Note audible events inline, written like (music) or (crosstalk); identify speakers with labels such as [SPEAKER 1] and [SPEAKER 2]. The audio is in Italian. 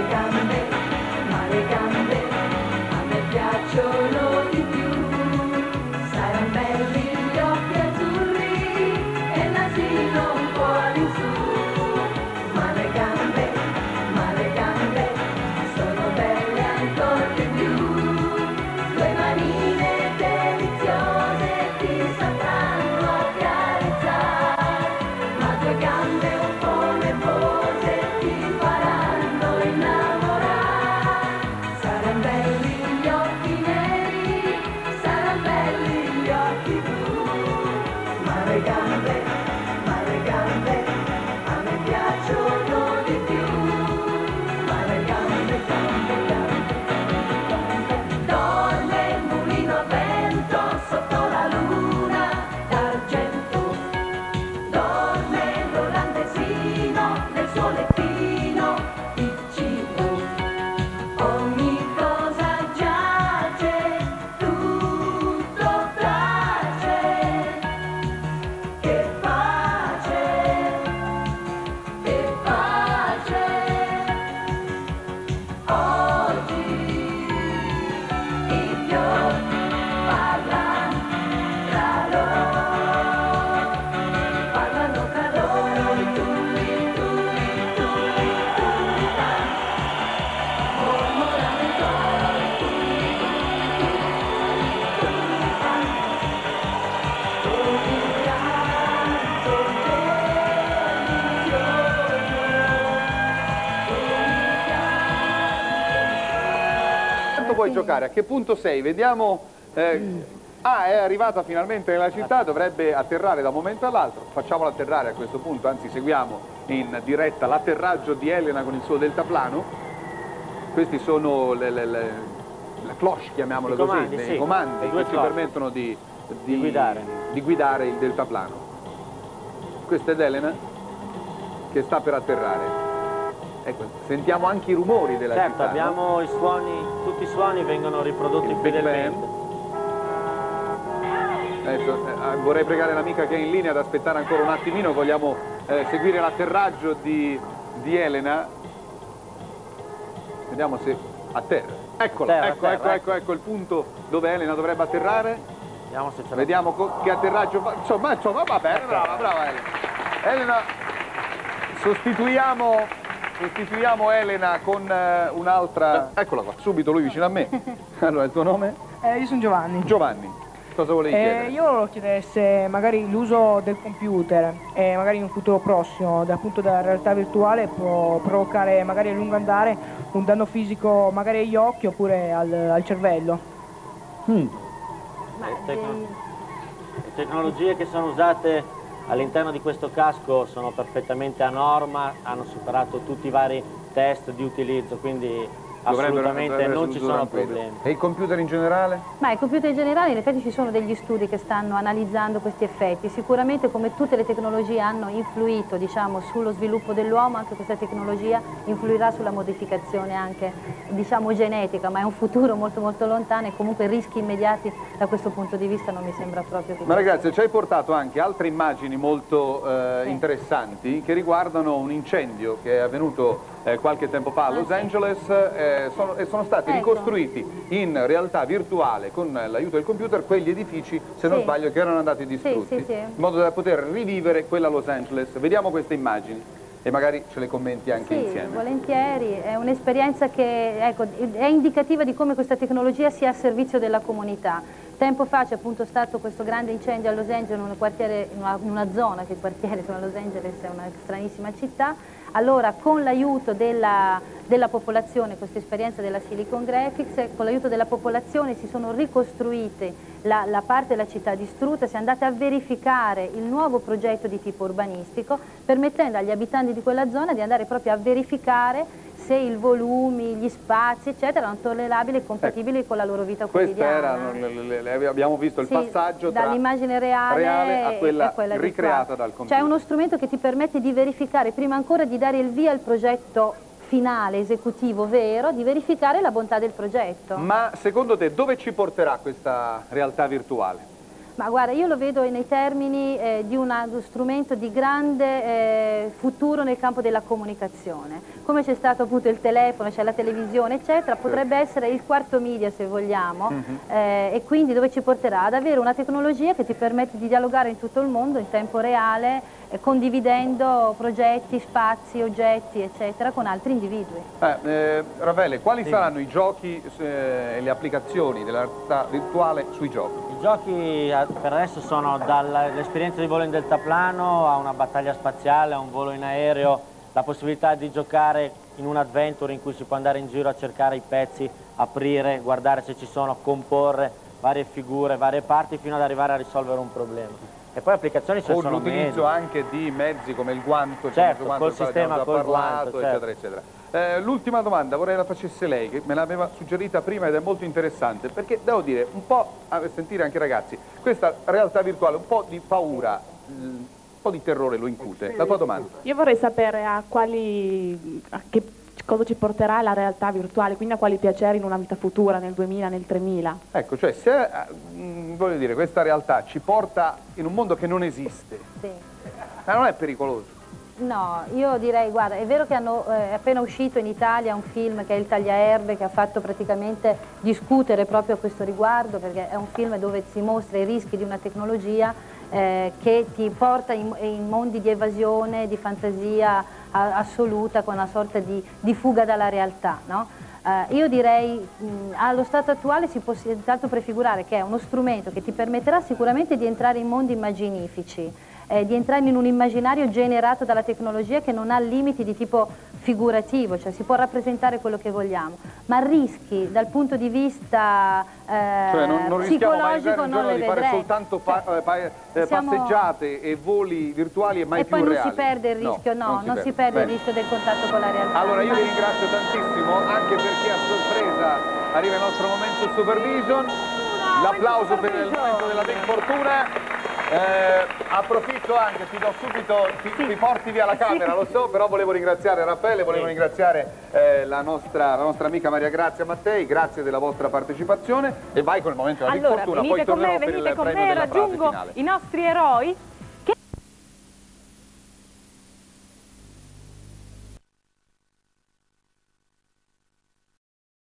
[SPEAKER 1] Americana. Puoi giocare? A che punto sei? Vediamo. eh, Ah, è arrivata finalmente nella città, dovrebbe atterrare da un momento all'altro. Facciamolo atterrare a questo punto, anzi seguiamo in diretta l'atterraggio di Elena con il suo deltaplano. Questi sono le, le, le, le cloche, chiamiamole
[SPEAKER 2] I
[SPEAKER 1] così,
[SPEAKER 2] comandi,
[SPEAKER 1] i
[SPEAKER 2] sì,
[SPEAKER 1] comandi che ci permettono di,
[SPEAKER 2] Di guidare.
[SPEAKER 1] di guidare il deltaplano. Questa è Elena che sta per atterrare. Ecco, sentiamo anche i rumori della
[SPEAKER 2] Certo,
[SPEAKER 1] città. no?
[SPEAKER 2] abbiamo i suoni, tutti i suoni vengono riprodotti
[SPEAKER 1] Il
[SPEAKER 2] fedelmente.
[SPEAKER 1] Adesso, eh, vorrei pregare l'amica che è in linea ad aspettare ancora un attimino, vogliamo eh, seguire l'atterraggio di, di Elena. Vediamo se atterra. Eccola,
[SPEAKER 2] Atterra,
[SPEAKER 1] ecco,
[SPEAKER 2] atterra,
[SPEAKER 1] ecco, ecco, ecco il punto dove Elena dovrebbe atterrare.
[SPEAKER 2] Vediamo se ce
[SPEAKER 1] Vediamo che atterraggio fa. Insomma, insomma, va bene, brava, brava Elena. Elena, sostituiamo, sostituiamo Elena con eh, un'altra. Eccola qua, subito lui vicino a me. (laughs) Allora, il tuo nome?
[SPEAKER 3] Eh, io sono Giovanni.
[SPEAKER 1] Giovanni. Cosa volevi
[SPEAKER 3] Eh,
[SPEAKER 1] chiedere?
[SPEAKER 3] io volevo chiedere se magari l'uso del computer e magari in un futuro prossimo dal punto della realtà virtuale può provocare magari a lungo andare un danno fisico magari agli occhi oppure al, al cervello.
[SPEAKER 2] Le, tecno- le tecnologie che sono usate all'interno di questo casco sono perfettamente a norma, hanno superato tutti i vari test di utilizzo, quindi assolutamente non ci sono problemi.
[SPEAKER 1] E il computer in generale?
[SPEAKER 4] Ma i computer in generale in effetti ci sono degli studi che stanno analizzando questi effetti. Sicuramente come tutte le tecnologie hanno influito diciamo, sullo sviluppo dell'uomo, anche questa tecnologia influirà sulla modificazione anche diciamo, genetica, ma è un futuro molto molto lontano e comunque rischi immediati da questo punto di vista non mi sembra proprio che...
[SPEAKER 1] Ma ragazzi, ci hai portato anche altre immagini molto eh,
[SPEAKER 4] Sì.
[SPEAKER 1] interessanti che riguardano un incendio che è avvenuto eh, qualche tempo fa a
[SPEAKER 4] Ah,
[SPEAKER 1] Los. Angeles eh, sono- e sono stati
[SPEAKER 4] Ecco.
[SPEAKER 1] ricostruiti in realtà virtuale con l'aiuto del computer quegli edifici, se non
[SPEAKER 4] Sì.
[SPEAKER 1] sbaglio, che erano andati distrutti,
[SPEAKER 4] sì, sì.
[SPEAKER 1] in modo da poter rivivere quella Los Angeles. Vediamo queste immagini e magari ce le commenti anche
[SPEAKER 4] Sì,
[SPEAKER 1] insieme.
[SPEAKER 4] volentieri, è un'esperienza che ecco, è indicativa di come questa tecnologia sia a servizio della comunità. Tempo fa c'è appunto stato questo grande incendio a Los Angeles, in, una, in una zona che il quartiere insomma, Los Angeles è una stranissima città. Allora con l'aiuto della, della popolazione, questa esperienza della Silicon Graphics, con l'aiuto della popolazione si sono ricostruite la, la parte della città distrutta, si è andate a verificare il nuovo progetto di tipo urbanistico, permettendo agli abitanti di quella zona di andare proprio a verificare se i volumi, gli spazi, eccetera, erano tollerabili e compatibili con la loro vita
[SPEAKER 1] Queste
[SPEAKER 4] quotidiana.
[SPEAKER 1] erano, le- le- le- abbiamo visto il
[SPEAKER 4] Sì,
[SPEAKER 1] passaggio
[SPEAKER 4] dall'immagine reale,
[SPEAKER 1] reale a quella
[SPEAKER 4] quella
[SPEAKER 1] ricreata dal computer.
[SPEAKER 4] C'è uno strumento che ti permette di verificare, prima ancora di dare il via al progetto finale, esecutivo, vero, di verificare la bontà del progetto.
[SPEAKER 1] Ma secondo te dove ci porterà questa realtà virtuale?
[SPEAKER 4] Ma guarda, io lo vedo nei termini eh, di una- uno strumento di grande eh, futuro nel campo della comunicazione. Come c'è stato appunto il telefono, c'è la televisione, eccetera, potrebbe essere il quarto media se vogliamo eh, e quindi dove ci porterà? Ad avere una tecnologia che ti permette di dialogare in tutto il mondo in tempo reale, eh, condividendo progetti, spazi, oggetti, eccetera, con altri individui.
[SPEAKER 1] Eh, eh, Raffaele, quali saranno i giochi eh, e le applicazioni della realtà virtuale sui giochi?
[SPEAKER 2] I giochi eh, per adesso sono dall'esperienza di volo in deltaplano a una battaglia spaziale, a un volo in aereo, la possibilità di giocare in un adventure in cui si può andare in giro a cercare i pezzi, aprire, guardare se ci sono, comporre varie figure, varie parti fino ad arrivare a risolvere un problema. E poi applicazioni ce sono
[SPEAKER 1] l'utilizzo anche di mezzi come il guanto, il
[SPEAKER 2] Certo, col sistema, col
[SPEAKER 1] parlato,
[SPEAKER 2] guanto,
[SPEAKER 1] eccetera, eccetera. Eh, l'ultima domanda vorrei la facesse lei, che me l'aveva suggerita prima ed è molto interessante, perché devo dire, un po' a sentire anche i ragazzi, questa realtà virtuale, un po' di paura, un po' di terrore lo incute. La tua domanda?
[SPEAKER 5] Io vorrei sapere a quali, a che cosa ci porterà la realtà virtuale, quindi a quali piaceri in una vita futura, nel 2000, nel 3000.
[SPEAKER 1] Ecco, cioè se, eh, mm, voglio dire, questa realtà ci porta in un mondo che non esiste,
[SPEAKER 4] Sì.
[SPEAKER 1] ma non è pericoloso?
[SPEAKER 4] No, io direi, guarda, è vero che hanno, eh, è appena uscito in Italia un film che è il Tagliaerbe che ha fatto praticamente discutere proprio a questo riguardo perché è un film dove si mostra i rischi di una tecnologia eh, che ti porta in, in mondi di evasione, di fantasia a- assoluta con una sorta di, di fuga dalla realtà, no? Eh, io direi, mh, allo stato attuale si può senz'altro prefigurare che è uno strumento che ti permetterà sicuramente di entrare in mondi immaginifici, eh, di entrare in un immaginario generato dalla tecnologia che non ha limiti di tipo figurativo, cioè si può rappresentare quello che vogliamo, ma rischi dal punto di vista eh,
[SPEAKER 1] Cioè non, non
[SPEAKER 4] psicologico non le
[SPEAKER 1] di fare
[SPEAKER 4] vedrei.
[SPEAKER 1] soltanto pa-
[SPEAKER 4] Cioè,
[SPEAKER 1] eh, pa- eh,
[SPEAKER 4] siamo-
[SPEAKER 1] passeggiate e voli virtuali e mai
[SPEAKER 4] e
[SPEAKER 1] più
[SPEAKER 4] poi non
[SPEAKER 1] reali.
[SPEAKER 4] si perde il rischio, no, non si perde,
[SPEAKER 1] Bene.
[SPEAKER 4] il rischio del contatto con la realtà.
[SPEAKER 1] Allora io vi ringrazio tantissimo anche perché a sorpresa arriva il nostro momento supervision. L'applauso per il momento della Big Fortuna. Eh, approfitto anche, ti do subito, ti, ti porti via la camera, lo so, però volevo ringraziare Raffaele, volevo ringraziare eh, la, nostra, la nostra amica Maria Grazia Mattei, grazie della vostra partecipazione e vai con il momento della
[SPEAKER 6] Allora,
[SPEAKER 1] Fortuna, poi tornerò
[SPEAKER 6] me,
[SPEAKER 1] per il
[SPEAKER 6] con
[SPEAKER 1] premio
[SPEAKER 6] me,
[SPEAKER 1] della
[SPEAKER 6] raggiungo i nostri eroi